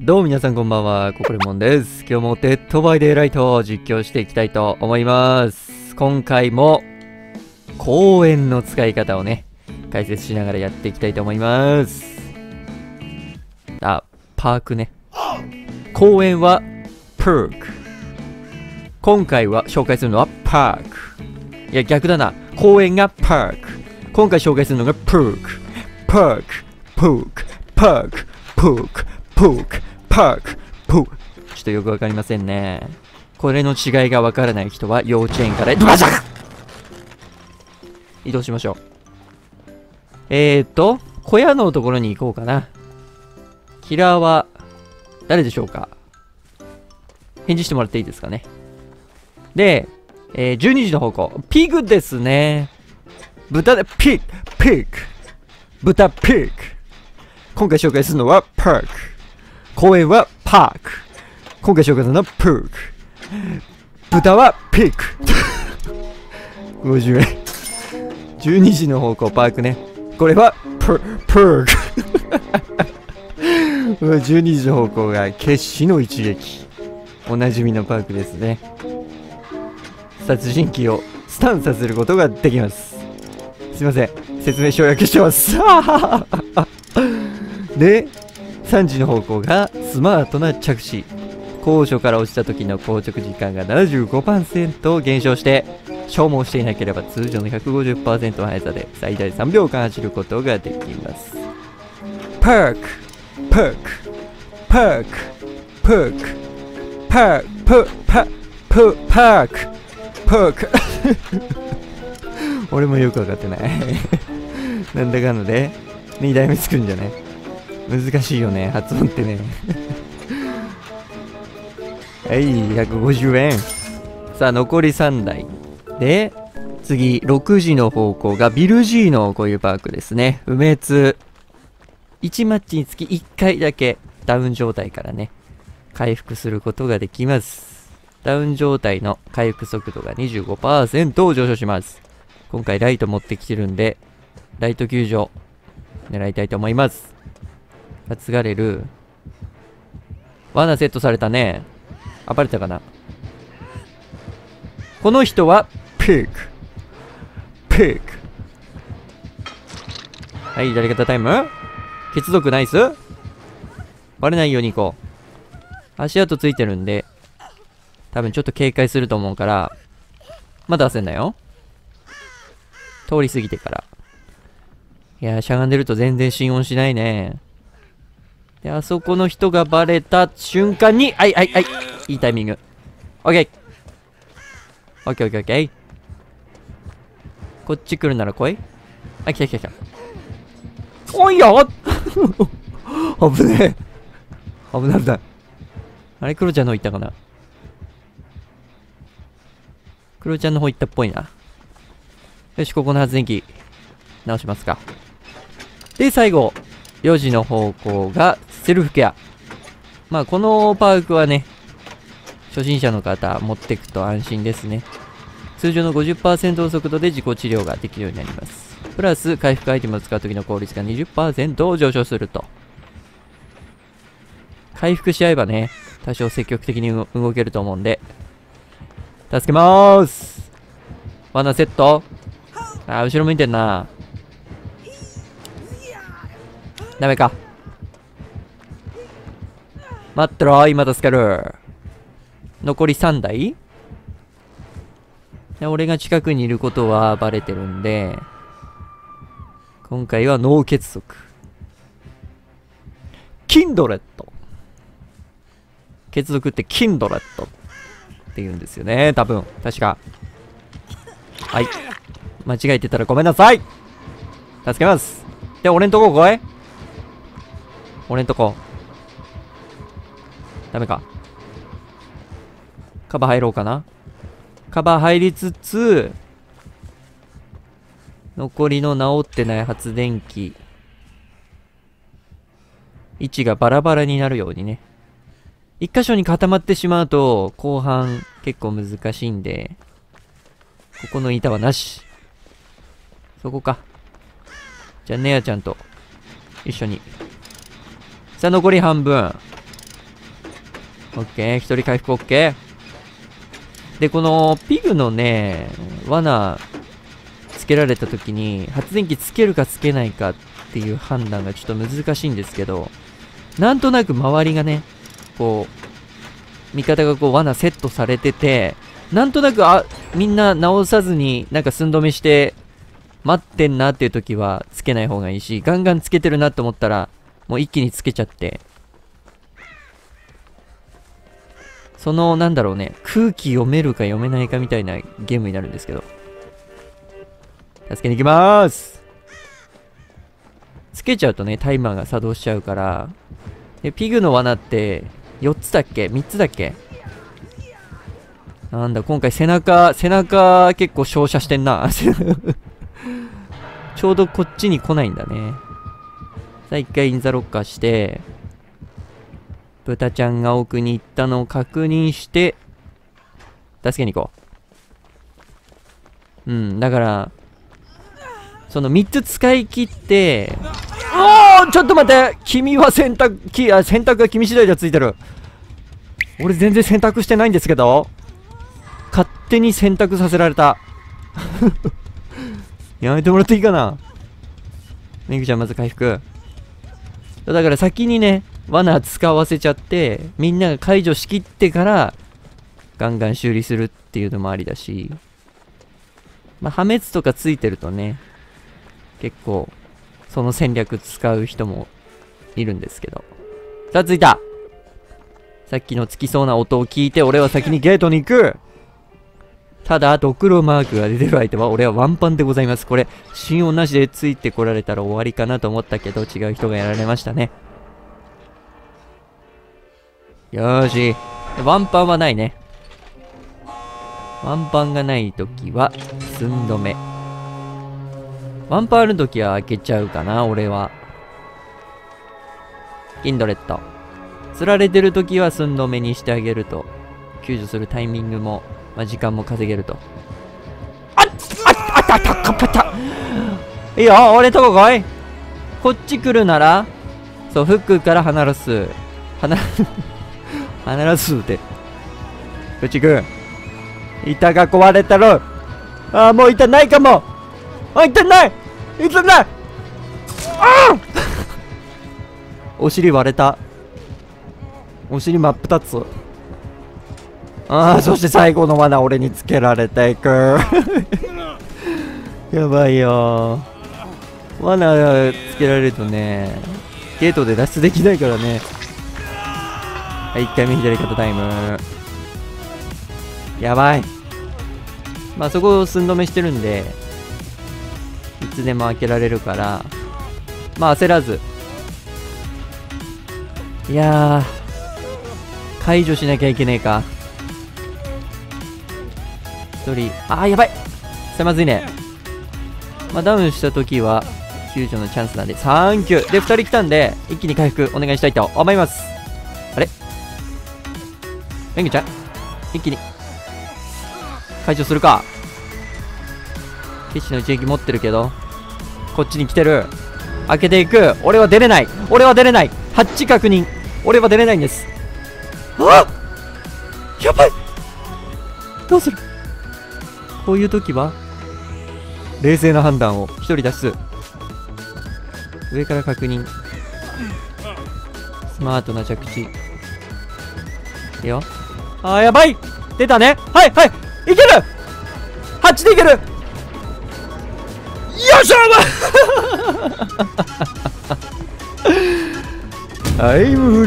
どうも皆さんこんばんは、ここれもんです。今日も Dead by Daylight を実況していきたいと思います。今回も公園の使い方をね、解説しながらやっていきたいと思います。あ、パークね。公園はパーク。今回は紹介するのはパーク。いや逆だな。公園がパーク。今回紹介するのがパーク。パーク。パーク。パーク。パーク。パーク。パーク。パーク。ちょっとよくわかりませんね。これの違いがわからない人は幼稚園からバシャ移動しましょう。えーと、小屋のところに行こうかな。キラーは誰でしょうか？返事してもらっていいですかね？で、えー、12時の方向。ピグですね。豚でピッグ、ピッグ。豚ピッグ。今回紹介するのはパーク。公園はパーク。今回紹介するのはパーク。豚はピッグ。50円。12時の方向パークね。これはパパーク。12時の方向が決死の一撃。おなじみのパークですね。殺人鬼をスタンさせることができます。すいません。説明省略してます。で、3時の方向がスマートな着地。高所から落ちた時の硬直時間が75%減少して、消耗していなければ通常の150%の速さで最大3秒間走ることができます。パーク、パーク、パーク、パーク、パーク、パーク、パーク、パーク。俺もよくわかってない。なんだかんだで、2代目作るんじゃね難しいよね、発音ってね。はい、150円。さあ、残り3台。で、次、6時の方向がビル G のこういうパークですね。不滅。1マッチにつき1回だけダウン状態からね、回復することができます。ダウン状態の回復速度が25%上昇します。今回ライト持ってきてるんで、ライト球場狙いたいと思います。担がれる。罠セットされたね。暴れたかなこの人は、ピッグ。ピッグ。はい、誰方タイム？血族ナイスバレないように行こう。足跡ついてるんで、多分ちょっと警戒すると思うから、まだ焦んなよ。通り過ぎてから。いやー、しゃがんでると全然心音しないね。で、あそこの人がバレた瞬間に、はいはいはい。いいタイミング。オッケー。オッケーオッケーオッケー。こっち来るなら来い。あ、来た来た来た。おいよ 危ねえ。危ない危ない。あれ、クロちゃんの方行ったかな？クロちゃんの方行ったっぽいな。よし、ここの発電機、直しますか。で、最後、4時の方向がセルフケア。まあ、このパークはね、初心者の方持ってくと安心ですね。通常の50%の速度で自己治療ができるようになります。プラス、回復アイテムを使う時の効率が20%上昇すると。回復し合えばね、多少積極的に動動けると思うんで、助けまーす罠セットあー、後ろ向いてんな。ダメか。待ってろ、今助かる。残り3台？俺が近くにいることはバレてるんで、今回は脳結束。キンドレット。結束ってキンドレットって言うんですよね、多分。確か。はい。間違えてたらごめんなさい助けますで、俺んとこ来い俺んとこ。ダメか。カバー入ろうかな。カバー入りつつ、残りの直ってない発電機、位置がバラバラになるようにね。一箇所に固まってしまうと、後半結構難しいんで、ここの板はなし。そこか。じゃあ、ネアちゃんと一緒に。さあ、残り半分。オッケー。一人回復オッケー。で、このピグのね、罠つけられた時に、発電機つけるかつけないかっていう判断がちょっと難しいんですけど、なんとなく周りがね、こう、味方がこう罠セットされてて、なんとなく、あ、みんな直さずになんか寸止めして待ってんなっていう時はつけない方がいいし、ガンガンつけてるなと思ったら、もう一気につけちゃって、その、なんだろうね、空気読めるか読めないかみたいなゲームになるんですけど。助けに行きまーすつけちゃうとね、タイマーが作動しちゃうから、で、ピグの罠って、4つだっけ ?3 つだっけ？なんだ、今回背中、背中結構照射してんな。ちょうどこっちに来ないんだね。さあ、一回インザロッカーして、豚ちゃんが奥に行ったのを確認して、助けに行こう。うん、だから、その3つ使い切って、おーちょっと待って君は選択、きあ選択が君次第ではついてる。俺全然選択してないんですけど勝手に選択させられた。やめてもらっていいかなめぐちゃんまず回復。だから先にね、罠使わせちゃって、みんなが解除しきってから、ガンガン修理するっていうのもありだし、まあ、破滅とかついてるとね、結構、その戦略使う人もいるんですけど。さあ、着いたさっきのつきそうな音を聞いて、俺は先にゲートに行くただ、ドクロマークが出てる相手は、俺はワンパンでございます。これ、信用なしでついてこられたら終わりかなと思ったけど、違う人がやられましたね。よーし。ワンパンはないね。ワンパンがないときは、寸止め。ワンパンあるときは開けちゃうかな、俺は。キンドレット。釣られてるときは寸止めにしてあげると、救助するタイミングも、まあ、時間も稼げると。あっあっあったあったかっぱったいいよ俺とこ来いこっち来るなら、そう、フックから離す。離ら離らすって。こっち行く。板が壊れたろ。ああ、もう板ないかも。あ、板ない板ないあお尻割れた。お尻真っ二つ。ああ、そして最後の罠俺につけられていく。やばいよ。罠つけられるとね、ゲートで脱出できないからね。はい、1回目左肩タイム。やばい。まあそこを寸止めしてるんで、いつでも開けられるから、まあ焦らず。いや、解除しなきゃいけねえか。一人、あーやばいさまずいね。まあダウンした時は、救助のチャンスなんで、サンキューで、2人来たんで、一気に回復お願いしたいと思います。あれ？メグちゃん一気に。解除するか。決死の一撃持ってるけど。こっちに来てる。開けていく。俺は出れない。俺は出れない。ハッチ確認。俺は出れないんです。あやばい！どうする？こういう時は冷静な判断を1人出す。上から確認。スマートな着地。いいよ。あー、やばい。出たね。はいはい。いける !8 でいける。よっしゃはい無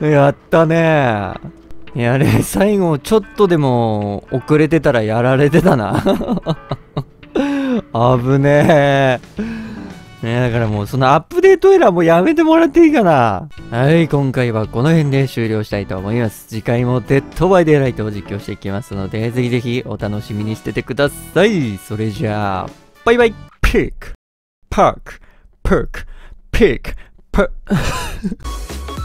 理やったね。いやね、最後ちょっとでも遅れてたらやられてたな。危ねえねだからもうそのアップデートエラーもやめてもらっていいかな。はい、今回はこの辺で終了したいと思います。次回も Dead by Daylight を実況していきますので、ぜひぜひお楽しみにしててください。それじゃあ、バイバイピックパークパークピックパーク